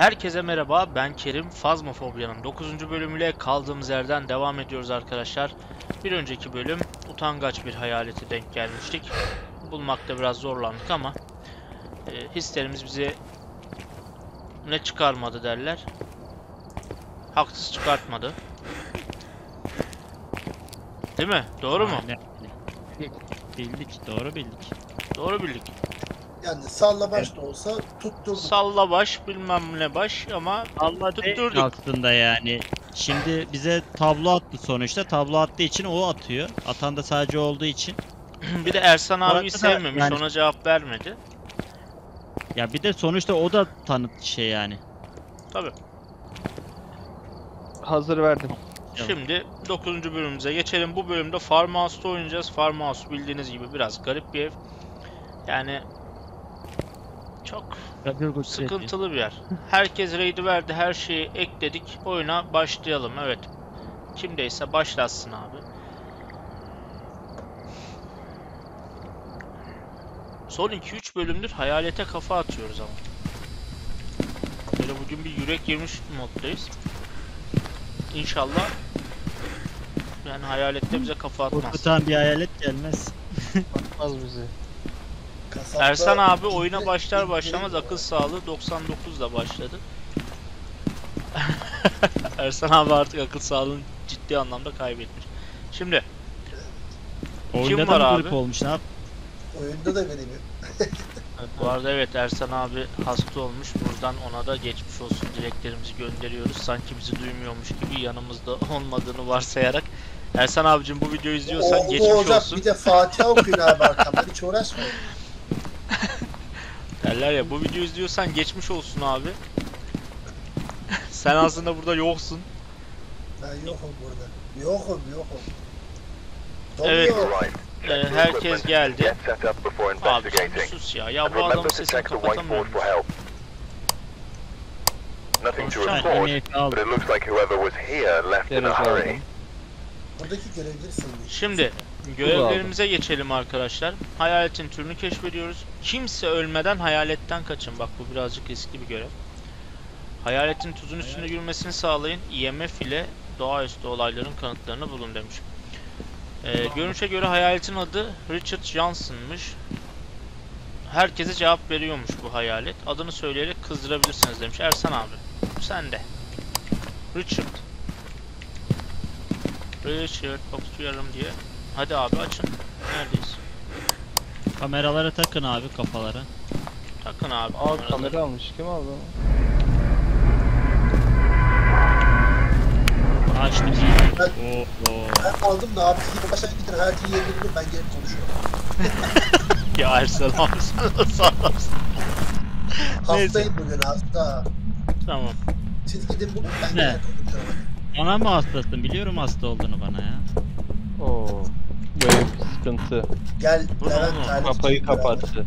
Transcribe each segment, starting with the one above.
Herkese merhaba, ben Kerim. Fazmafobiya'nın 9. bölümüyle kaldığımız yerden devam ediyoruz arkadaşlar. Bir önceki bölüm utangaç bir hayalete denk gelmiştik. Bulmakta biraz zorlandık ama e, hislerimiz bizi ne çıkarmadı derler. Haksız çıkartmadı. Değil mi? Doğru mu? Aynen. bildik, doğru bildik. Doğru bildik. Yani salla baş da olsa tutturduk. Salla baş bilmem ne baş ama Allah Tutturduk. aslında yani. Şimdi bize tablo attı sonuçta. Tablo attığı için o atıyor. Atan da sadece olduğu için. bir de Ersan arada abi da sevmemiş yani- ona cevap vermedi. Ya bir de sonuçta o da tanıt şey yani. Tabii. Hazır verdim. Şimdi 9. bölümümüze geçelim. Bu bölümde Farmhouse'da oynayacağız. Farmhouse bildiğiniz gibi biraz garip bir ev. Yani çok sıkıntılı bir yer. Herkes raid'i verdi, her şeyi ekledik. Oyuna başlayalım. Evet. Kimdeyse başlatsın abi. Son 2-3 bölümdür hayalete kafa atıyoruz ama. Böyle bugün bir yürek yemiş moddayız. İnşallah yani hayalette bize kafa atmaz. Korkutan bir hayalet gelmez. Az bizi. Kasapta Ersan abi oyuna başlar başlamaz akıl sağlığı 99 ile başladı. Ersan abi artık akıl sağlığını ciddi anlamda kaybetmiş. Şimdi Oyunda var da abi? grip olmuş ne yap? Oyunda da veremiyor. bu arada evet Ersan abi hasta olmuş. Buradan ona da geçmiş olsun dileklerimizi gönderiyoruz. Sanki bizi duymuyormuş gibi yanımızda olmadığını varsayarak. Ersan abicim bu videoyu izliyorsan Oldu geçmiş olacak olsun. bir de Fatiha okuyun abi arkamda hiç uğraşmayın. Derler ya bu videoyu izliyorsan geçmiş olsun abi. Sen aslında burada yoksun. Ben yokum burada. Yokum yokum. Evet. Donuyor. Ee, herkes geldi. Abi sus ya. Ya bu to sesini help. Nothing to report, but it looks like whoever was here left in a hurry. Buradaki görevleri. Şimdi görevlerimize geçelim arkadaşlar. Hayaletin türünü keşfediyoruz. Kimse ölmeden hayaletten kaçın. Bak bu birazcık riskli bir görev. Hayaletin tuzun üstünde yürümesini sağlayın. IMF ile doğaüstü olayların kanıtlarını bulun demiş. Ee, görünüşe göre hayaletin adı Richard Johnson'mış. Herkese cevap veriyormuş bu hayalet. Adını söyleyerek kızdırabilirsiniz demiş. Ersan abi. Sen de. Richard. Richard bakıyorum diye. Hadi abi açın. Neredeyiz? Kameralara takın abi kafalara. Takın abi. Aa kameraları. kamera almış. Kim aldı onu? Açtım. Ben- Oo, oo. Ben aldım da abi siz başa gidin hayatı bulun ben gelip konuşuyorum. Ya Ersan abi sen de sağlamsın. Neyse. Hastayım bugün hasta. Tamam. Siz gidin bulun ben Ne? gelip konuşuyorum. Bana mı hastasın? Biliyorum hasta olduğunu bana ya. Oo. Sıkıntı. Gel Bu ne Levent Kapıyı için beraber. kapattı.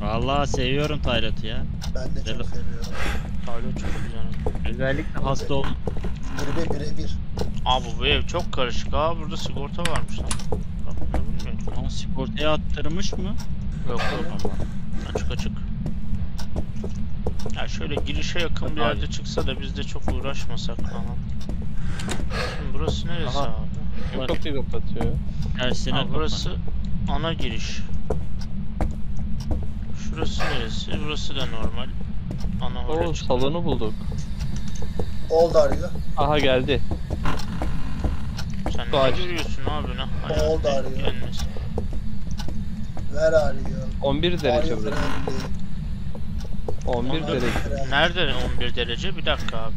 Vallahi seviyorum Taylot'u ya. Ben de çok seviyorum. Hala çok güzel. Özellikle hasta ol. Bire bire bir. Abi bu ev çok karışık. Aa burada sigorta varmış lan. Bak bunu. Ama sigortaya attırmış mı? Yok yok. Açık açık. Ya şöyle girişe yakın bir yerde çıksa da biz de çok uğraşmasak falan. Şimdi burası neresi Aha. abi? Kapıyı kapatıyor? Tersine Ha, burası ana giriş. Şurası neresi? Burası da normal. Ana Oo salonu bulduk. Oldu arıyor. Aha geldi. Sen Su ne görüyorsun abi ne? Oldu arıyor. gelmesi. Ver arıyor. 11 derece burası. friendly. 11 Onda- derece. Nerede 11 derece? Bir dakika abi.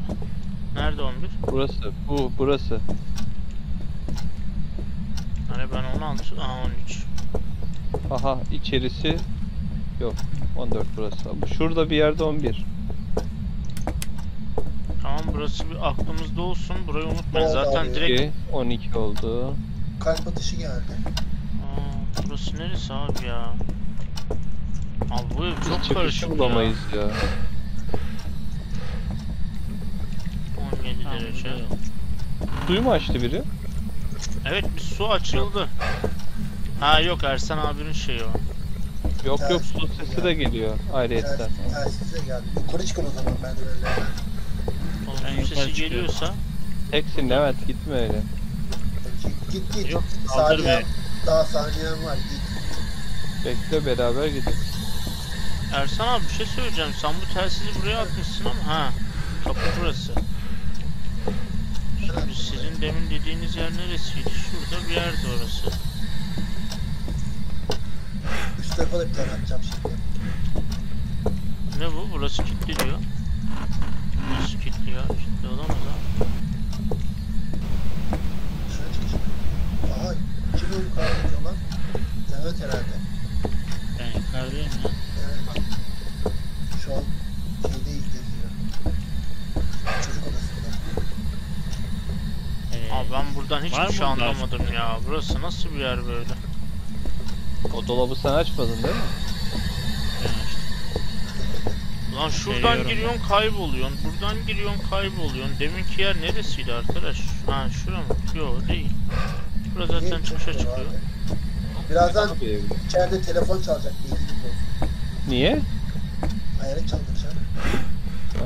Nerede 11? Burası. Bu burası. Hani ben 16, aha 13. Aha içerisi yok. 14 burası. Bu şurada bir yerde 11. Tamam burası bir aklımızda olsun. Burayı unutmayın. Oldu Zaten abi. direkt 2 12 oldu. Kalp atışı geldi. Aa, burası neresi abi ya? Abi bu ev çok çıkışı karışık bulamayız ya. ya. 17 Tamam, derece. Suyu mu açtı biri? Evet bir su açıldı. Ha yok Ersan abinin şeyi o. Yok yok su sesi de geliyor ayrıyetten. Ters, telsizle geldi. Yukarı çıkın o zaman merdivenlerden. Oğlum Ben su yukarı sesi çıkıyorum. geliyorsa Teksin Levent gitme öyle. Git git. git. Yok, Saniyen, kaldırmayın. daha saniyen var git. Bekle beraber gidelim. Ersan abi bir şey söyleyeceğim. Sen bu telsizi buraya atmışsın ama ha. Kapı burası. Demin dediğiniz yer neresiydi? Şurada bir yerde orası. Üst tarafa da bir tane atacağım şimdi. Ne bu? Burası kilitli diyor. Burası kilitli ya. Kilitli olamaz ha. Şuna çık şimdi. Aha kim o yukarıdaki olan? Evet herhalde. Ben yukarıdayım ya. Evet. Şu an şeydeyiz geziyor. Çocuk odasında. Ee, Abi ben şey anlamadım ya. Burası nasıl bir yer böyle? O dolabı sen açmadın değil mi? Lan şuradan Geliyorum giriyorsun kayboluyorsun. Buradan giriyorsun kayboluyorsun. Deminki yer neresiydi arkadaş? Ha şura mı? Yok değil. Burası zaten çıkışa çıkıyor. abi? Birazdan içeride telefon çalacak bilginiz olsun. Niye? Hayalet çaldıracak. Ee,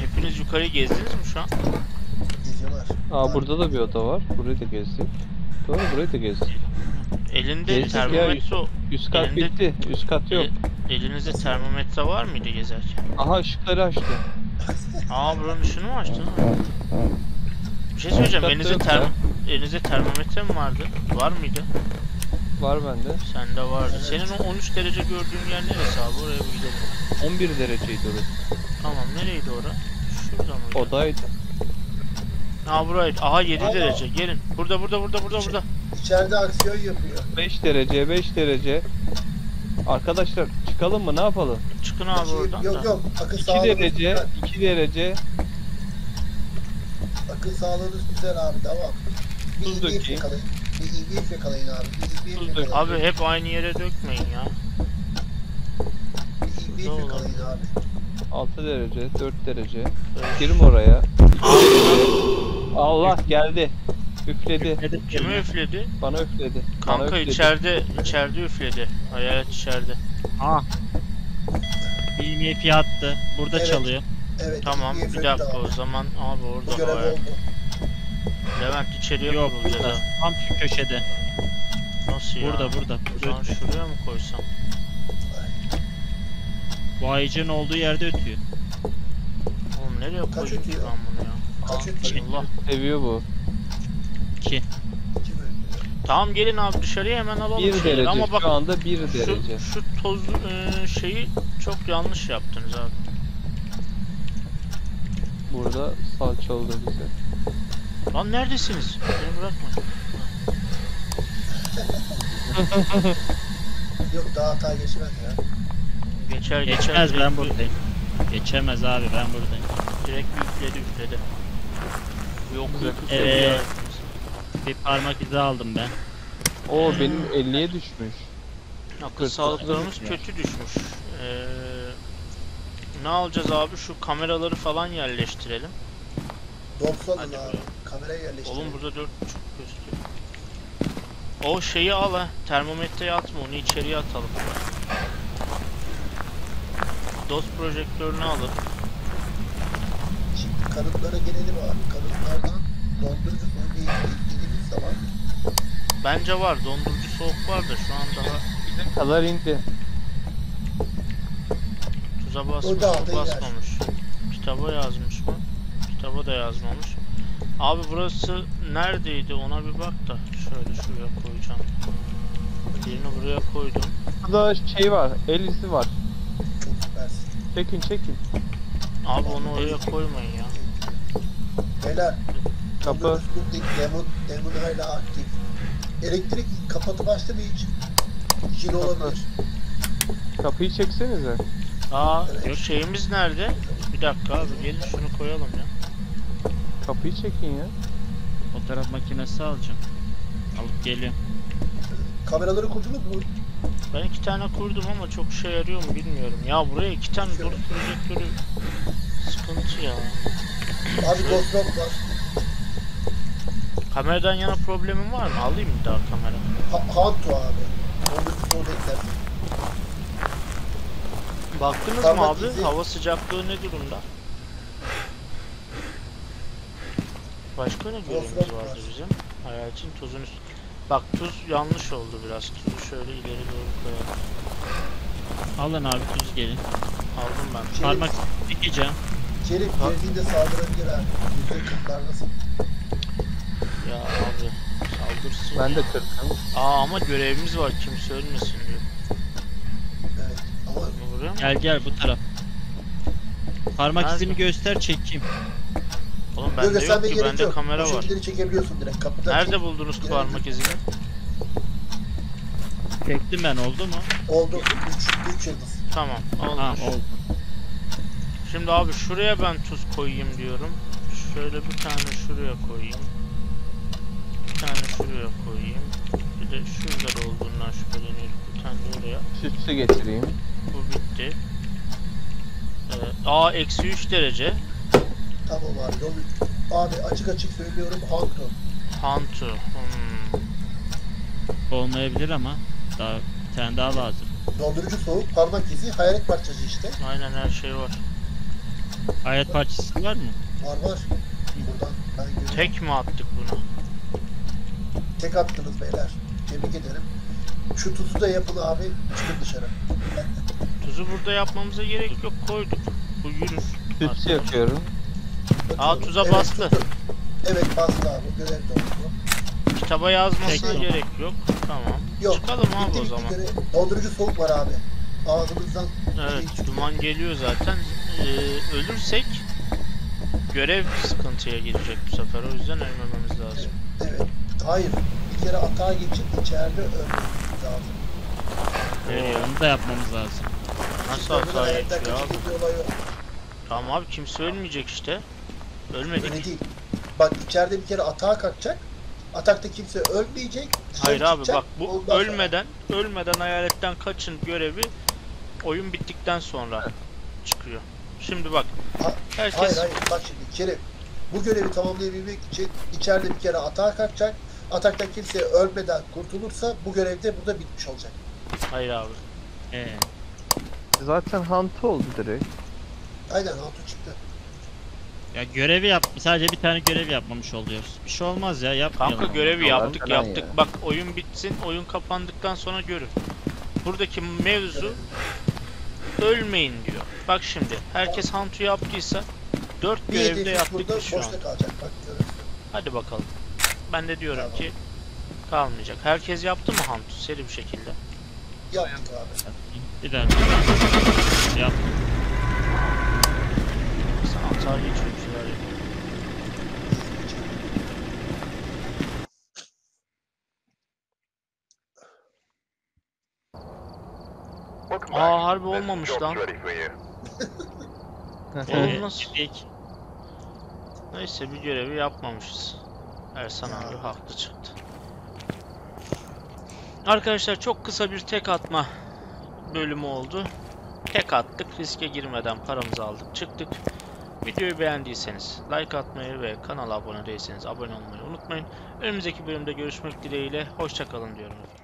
Hepiniz yukarıyı gezdiniz mi şu an? Aa burada da bir oda var. Burayı da gezdik. Doğru burayı da gezdik. Elinde Gezdik ya, termometre o- Üst kat Elinde- bitti. Üst kat yok. E- elinizde termometre var mıydı gezerken? Aha ışıkları açtı. Aa buranın ışığını mı açtın? Bir şey söyleyeceğim. Elinizde term ya. elinizde termometre mi vardı? Var mıydı? Var bende. Sende vardı. Senin o 13 derece gördüğün yer neresi abi? Oraya bir gidelim. 11 dereceydi orası. Tamam nereydi ora? Şurada mı? Odaydı. Aa buraydı. Aha 7 Aa. derece. Gelin. Burada burada burada burada burada. İçeride aksiyon yapıyor. 5 derece, 5 derece. Arkadaşlar çıkalım mı? Ne yapalım? Çıkın abi İki- oradan yok da. yok akıl 2 sağlığınız derece, güzel. 2 derece. Akıl sağlığınız güzel abi devam. Bir Tuz EBF dökeyim. yakalayın. Bir EBF yakalayın abi. Bir EBF Tuz dök. yakalayın. Abi hep aynı yere dökmeyin ya. Bir olur. yakalayın abi. 6 derece, 4 derece. Beş. Girim oraya. Allah geldi. Üfledi. Ki Kime üfledi? Bana üfledi. Bana Kanka üfledi. içeride içeride üfledi. Hayalet içeride. Ah. BMF attı. Burada Evet. çalıyor. Evet. Tamam bir dakika abi. o zaman abi Bu orada görev var. oldu. Levent içeriye Yok kurulacağız burada. ha. Tam şu köşede. Nasıl ya? Burada burada. O zaman Ötüyor. şuraya mı koysam? Bu ayıcının olduğu yerde ötüyor. Oğlum nereye ki ötüyor? ben bunu? Kaç? Allah. Seviyor bu. 2. Kim öldü? Tamam gelin abi dışarıya hemen alalım 1 şeyleri. derece. Ama bak Şu anda 1 derece. şu, şu toz e, şeyi çok yanlış yaptınız abi. Burada salçalı da güzel. Lan neredesiniz? Beni bırakmayın. Yok daha hata geçmez ya. Geçer geçer. Geçmez ben buradayım. Geçemez abi ben buradayım. Direkt bir üfledi üfledi. Yok yok Evet. Bir parmak izi aldım ben. Oo benim 50'ye düşmüş. Akıl sağlıklarımız kötü düşmüş. Ee, ne alacağız abi? Şu kameraları falan yerleştirelim. Dops alın Hadi abi. buraya. Kameraya yerleştirin. Oğlum burada 4.5 gözüküyor. O şeyi al ha. Termometreyi atma onu içeriye atalım. DOS projektörünü alın. Şimdi kanıtlara gelelim abi. Kanıtlardan dondurucu soğuk ilgili zaman Bence var. Dondurucu soğuk var da şu an daha Bizim kadar indi. tuza basmış mı aldı basmamış. Kitaba yazmış mı? Kitaba da yazmamış. Abi burası neredeydi ona bir bak da. Şöyle şuraya koyacağım. Birini buraya koydum. Burada şey var. El izi var. çok süpersin. Çekin çekin. Abi onu oraya koymayın ya. Beyler Kapı. demon, demon hala aktif. Elektrik kapatıp açtı mı hiç? Jin olabilir. Kapıyı çeksenize. Aa Evet. şeyimiz nerede? Bir dakika abi gelin şunu koyalım ya. Kapıyı çekin ya. Fotoğraf makinesi alacağım. Alıp geliyorum. Kameraları kurdunuz mu? Ben iki tane kurdum ama çok işe yarıyor mu bilmiyorum. Ya buraya iki tane dolu projektörü sıkıntı ya. Abi Ghost Rock var. Kameradan yana problemin var mı? Alayım mı daha kamera? Ha Hantu abi. Dondurucu soğuk ekler. Baktınız mı Parmak abi? izi- Hava sıcaklığı ne durumda? Başka ne görevimiz vardı var. bizim? Hayaletin tuzun üstü. Bak tuz yanlış oldu biraz. Tuzu şöyle ileri doğru koyalım. Alın abi tuz gelin. Aldım ben. Kerim, Parmak çekeceğim. Kerim girdiğinde saldırabilir ha. Yüzde kırklardasın. Ya abi saldırsın. Ben de kırkım. Aa ama görevimiz var kimse ölmesin diyor. Evet. Ama? Gel gel bu taraf. Parmak Nerede? izini göster çekeyim. Oğlum Yok, bende yok de ki bende yok. kamera var. şekilleri çekebiliyorsun direkt. Kapıdan Nerede çek. buldunuz Gerek parmak izini? Çektim ben oldu mu? Oldu. 3 3 yıldız. Tamam Ha olmuş. oldu. Şimdi abi şuraya ben tuz koyayım diyorum. Şöyle bir tane şuraya koyayım. Bir tane şuraya koyayım. Bir de şurada da olduğundan şüpheleniyorum. Bir tane oraya. Sütsü getireyim. Bu bitti. Ee, aa eksi 3 derece. Tamam abi. Dolu. Abi açık açık söylüyorum. Hanto. Hantu. Hmm. Olmayabilir ama daha bir tane daha lazım. Dondurucu soğuk. Parmak izi. Hayalet parçacı işte. Aynen her şey var. Hayat parçası var mı? Var var. Buradan ben görüyorum. Tek mi attık bunu? Tek attınız beyler. Tebrik ederim. Şu tuzu da yapın abi. Çıkın dışarı. Tuzu burada yapmamıza gerek yok. Koyduk. Bu yürür. Sütsü Arkadaşlar. yakıyorum. Aa, tuza Evet, bastı. tuzu. Evet bastı abi. Görev de oldu. Kitaba yazmasına Tek- gerek yok. Tamam. Yok. Çıkalım abi bitti, o zaman. Dondurucu soğuk var abi. Ağzımızdan Evet, şey duman geliyor zaten. Ee, ölürsek görev sıkıntıya girecek bu sefer. O yüzden ölmememiz lazım. Evet. Hayır. Bir kere atağa geçip içeride ölmemiz lazım. Veriyor. Onu da yapmamız lazım. Nasıl hata geçiyor abi? Tamam abi kimse ölmeyecek işte. Ölmedik. Öyle değil. Bak içeride bir kere atağa kalkacak. Atakta kimse ölmeyecek. Hayır abi çıkacak, bak bu ondan sonra- ölmeden ölmeden hayaletten kaçın görevi oyun bittikten sonra çıkıyor. Şimdi bak Ha- herkes Hayır hayır bak şimdi Kerim. Bu görevi tamamlayabilmek için içeride bir kere atağa kalkacak. Atakta kimse ölmeden kurtulursa bu görevde burada bitmiş olacak. hayır abi. Ee, Zaten hantı oldu direkt. Aynen Hatun çıktı. ya görevi yap. Sadece bir tane görev yapmamış oluyoruz. Bir şey olmaz ya yapmayalım. Kanka görevi yaptık yaptık. ya. Bak oyun bitsin. Oyun kapandıktan sonra görün. Buradaki mevzu ölmeyin diyor. Bak şimdi herkes Hantu yaptıysa 4 Bir görevde yaptık burada şu an. boşta kalacak. Bak. Hadi bakalım. Ben de diyorum Tamam. ki kalmayacak. Herkes yaptı mı Hantu seri bir şekilde? Yaptık abi. Bir dakika. Yap. Sen hata geçiyor bir şeyler yapıyor. Welcome Aa harbi olmamış lan. nasıl? Gittik. Neyse bir görevi yapmamışız. Ersan abi haklı çıktı. Arkadaşlar çok kısa bir tek atma bölümü oldu. Tek attık riske girmeden paramızı aldık çıktık. Videoyu beğendiyseniz like atmayı ve kanala abone değilseniz abone olmayı unutmayın. Önümüzdeki bölümde görüşmek dileğiyle hoşçakalın diyorum efendim.